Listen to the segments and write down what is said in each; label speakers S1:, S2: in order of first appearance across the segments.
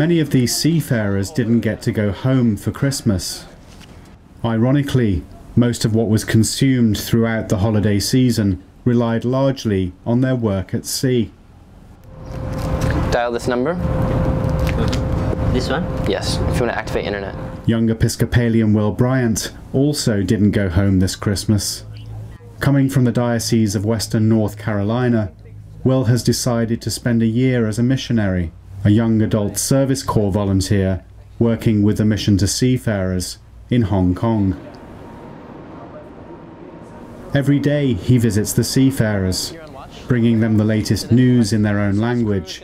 S1: Many of these seafarers didn't get to go home for Christmas. Ironically, most of what was consumed throughout the holiday season relied largely on their work at sea.
S2: Dial this number.
S3: This one?
S2: Yes, if you want to activate internet.
S1: Young Episcopalian Will Bryant also didn't go home this Christmas. Coming from the Diocese of Western North Carolina, Will has decided to spend a year as a missionary, a young adult service corps volunteer working with the Mission to Seafarers in Hong Kong. Every day he visits the seafarers, bringing them the latest news in their own language,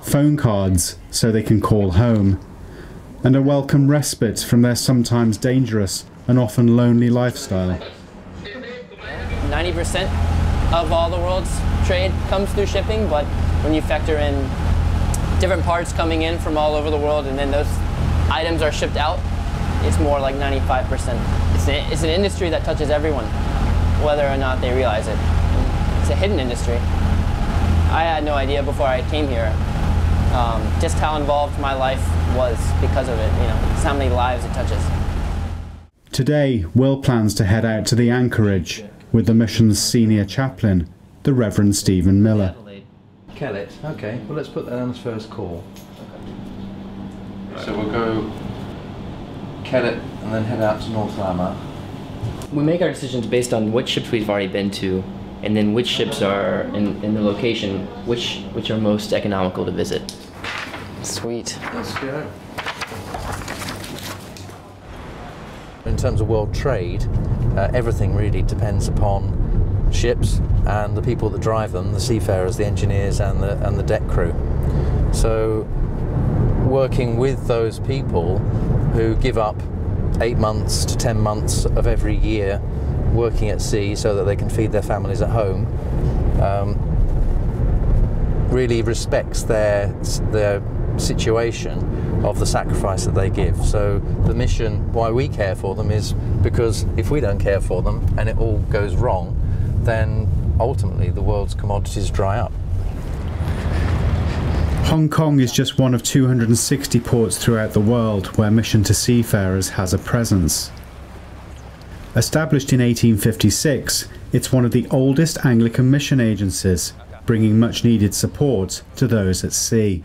S1: phone cards so they can call home, and a welcome respite from their sometimes dangerous and often lonely lifestyle.
S2: 90% of all the world's trade comes through shipping, but when you factor in different parts coming in from all over the world and then those items are shipped out, it's more like 95%. It's an, it's an industry that touches everyone, whether or not they realize it. It's a hidden industry. I had no idea before I came here um, just how involved my life was because of it. You know, just how many lives it touches.
S1: Today, Will plans to head out to the anchorage with the mission's senior chaplain, the Reverend Stephen Miller.
S4: Kellet, okay. Well, let's put that on as first call. Okay.
S5: So we'll go Kellet and then head out to North Lamma.
S2: We make our decisions based on which ships we've already been to, and then which ships are in, in the location, which which are most economical to visit. Sweet.
S5: Let's go.
S4: In terms of world trade, uh, everything really depends upon ships and the people that drive them, the seafarers, the engineers, and the and the deck crew. So, working with those people who give up eight months to ten months of every year working at sea so that they can feed their families at home um, really respects their their situation of the sacrifice that they give. So the mission, why we care for them, is because if we don't care for them and it all goes wrong, then ultimately the world's commodities dry up.
S1: Hong Kong is just one of 260 ports throughout the world where Mission to Seafarers has a presence. Established in 1856, it's one of the oldest Anglican mission agencies, bringing much needed support to those at sea.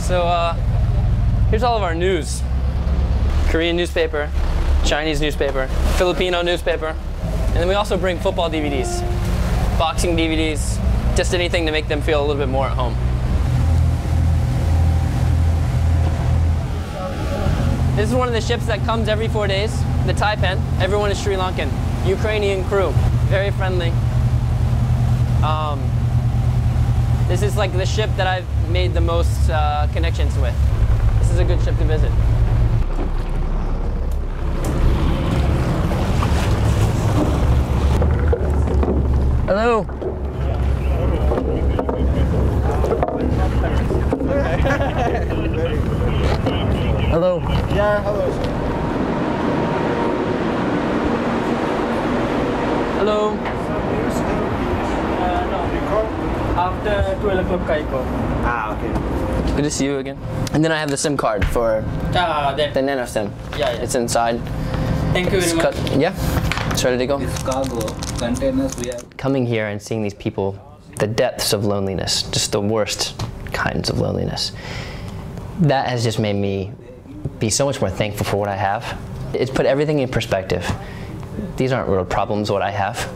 S2: So uh, here's all of our news. Korean newspaper, Chinese newspaper, Filipino newspaper, and then we also bring football DVDs, boxing DVDs, just anything to make them feel a little bit more at home. This is one of the ships that comes every four days, the Taipan. Everyone is Sri Lankan. Ukrainian crew, very friendly. Um, this is like the ship that I've made the most uh, connections with. This is a good ship to visit. Hello. Hello.
S6: Yeah, hello.
S2: Hello.
S6: After 12 o'clock I go. Ah, okay.
S2: Good to see you again. And then I have the SIM card for
S6: Ah, that.
S2: the Nano SIM.
S6: Yeah, yeah.
S2: It's inside.
S6: Thank you
S2: It's
S6: very much.
S2: cut- yeah, it's ready to go.
S3: Cargo containers we have.
S2: Coming here and seeing these people, the depths of loneliness, just the worst kinds of loneliness, that has just made me be so much more thankful for what I have. It's put everything in perspective. These aren't real problems, what I have.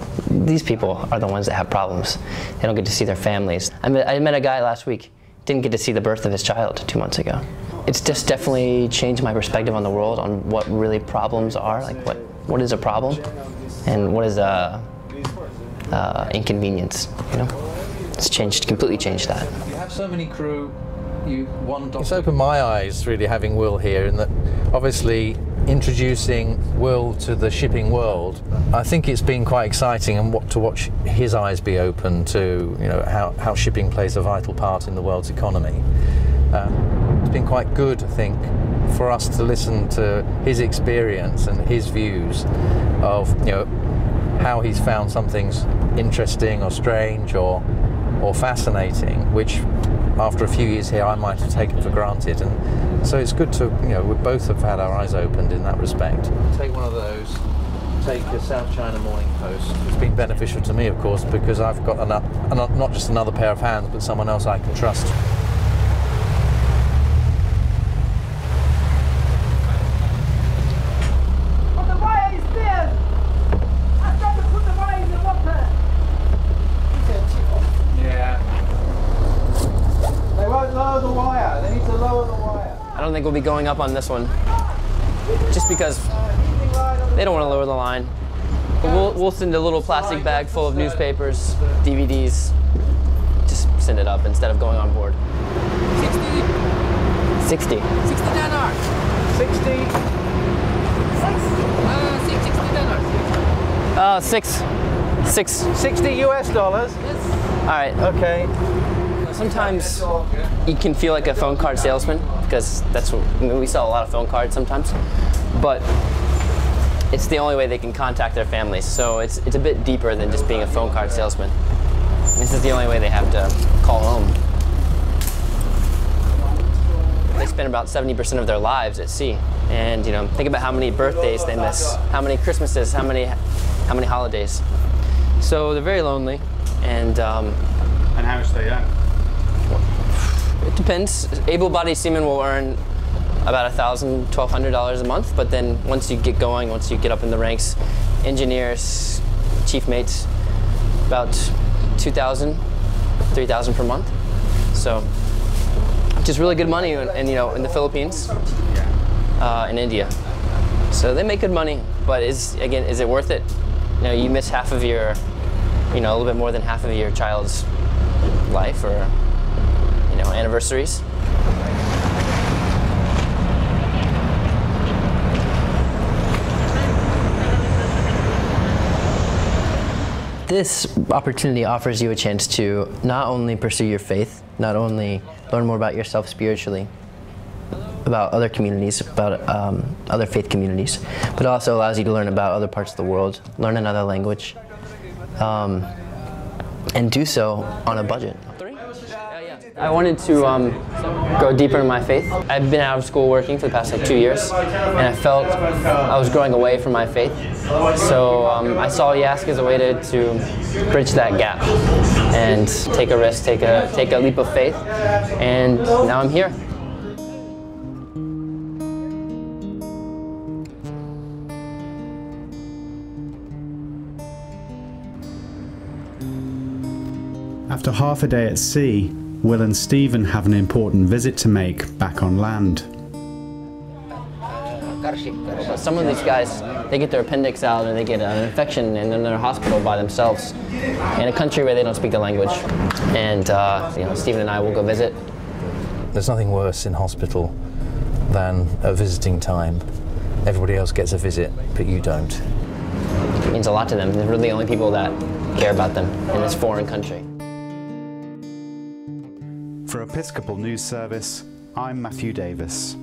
S2: These people are the ones that have problems. They don't get to see their families. I met, I met a guy last week, didn't get to see the birth of his child two months ago. It's just definitely changed my perspective on the world, on what really problems are, like what, what is a problem and what is a, uh, inconvenience, you know? It's changed, completely changed that.
S4: You have so many crew. You one. It's opened my eyes really having Will here, in that obviously introducing Will to the shipping world. I think it's been quite exciting, and what to watch his eyes be open to you know how, how shipping plays a vital part in the world's economy. Um, it's been quite good, I think, for us to listen to his experience and his views of you know how he's found some things interesting or strange or or fascinating, which after a few years here I might have taken for granted. And so it's good to, you know, we both have had our eyes opened in that respect. Take one of those, take a South China Morning Post. It's been beneficial to me, of course, because I've got an, not just another pair of hands, but someone else I can trust.
S6: But the wire is there. I've got to put the wire in the water.
S5: Yeah.
S3: They won't lower the wire. They need to lower the wire.
S2: I don't think we'll be going up on this one, just because they don't want to lower the line. But we'll, we'll send a little plastic bag full of newspapers, DVDs. Just send it up instead of going on board. 60. 60.
S7: 60 dinar.
S3: 60.
S7: Uh, six- 60 dinar.
S2: Uh, six. Six.
S3: 60 US dollars.
S2: All right.
S3: Okay.
S2: Sometimes you can feel like a phone card salesman because that's what I mean, we sell a lot of phone cards sometimes, but it's the only way they can contact their families. So it's it's a bit deeper than just being a phone card salesman. This is the only way they have to call home. They spend about 70% of their lives at sea, and you know, think about how many birthdays they miss, how many Christmases, how many how many holidays. So they're very lonely, and um,
S1: And how much they earn?
S2: It depends. Able-bodied seamen will earn about a thousand, twelve hundred dollars a month. But then once you get going, once you get up in the ranks, engineers, chief mates, about two thousand, three thousand per month. So, just really good money, in, in, you know, in the Philippines, uh, in India. So they make good money, but is again, is it worth it? You know, you miss half of your, you know, a little bit more than half of your child's life or anniversaries. This opportunity offers you a chance to not only pursue your faith, not only learn more about yourself spiritually, about other communities, about um, other faith communities, but also allows you to learn about other parts of the world, learn another language, um, and do so on a budget. I wanted to um, go deeper in my faith. I've been out of school working for the past like two years, and I felt I was growing away from my faith. So um, I saw YASC as a way to, to bridge that gap and take a risk, take a take a leap of faith, and now I'm here.
S1: After half a day at sea, Will and Stephen have an important visit to make back on land.
S2: Some of these guys, they get their appendix out and they get an infection and then they're in a hospital by themselves in a country where they don't speak the language. And uh, you know, Stephen and I will go visit.
S4: There's nothing worse in hospital than a visiting time. Everybody else gets a visit, but you don't.
S2: It means a lot to them. They're really the only people that care about them in this foreign country.
S1: For Episcopal News Service, I'm Matthew Davies.